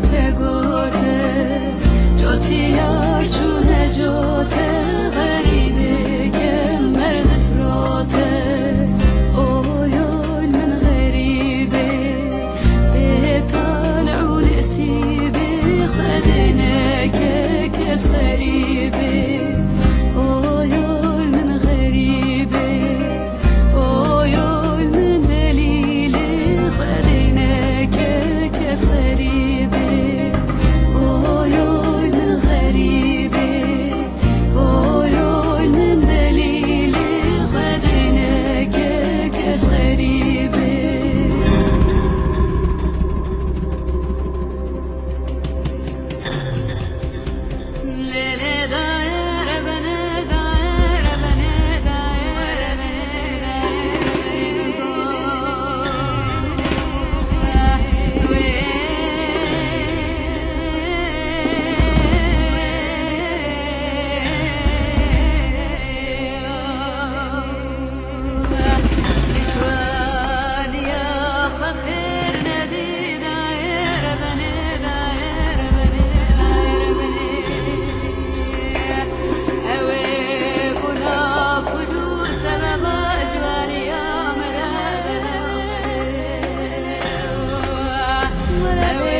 جوته گوته جوتی آرچونه جوته غریبه که مرد فراته اوی من غریبه به تانعون اسیبه خدینه که کس whatever.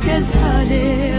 'Cause I did.